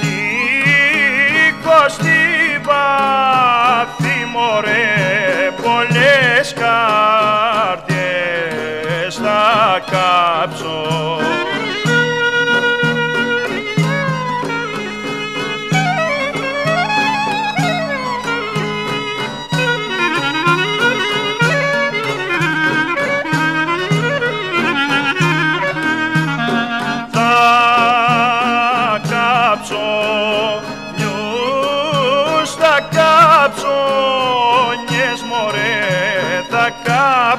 Νίκο στην πάθη μωρέ πολλές καρδιές θα κάψω.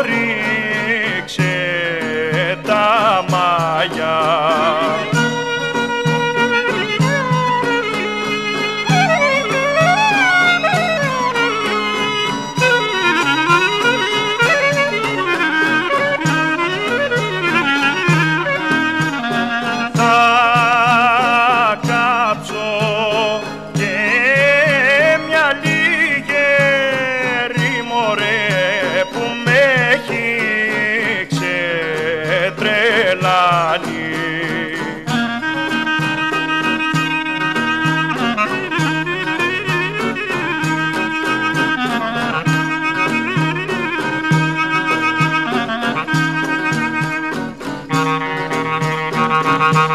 ρίξε τα μάγια Ha ha ha!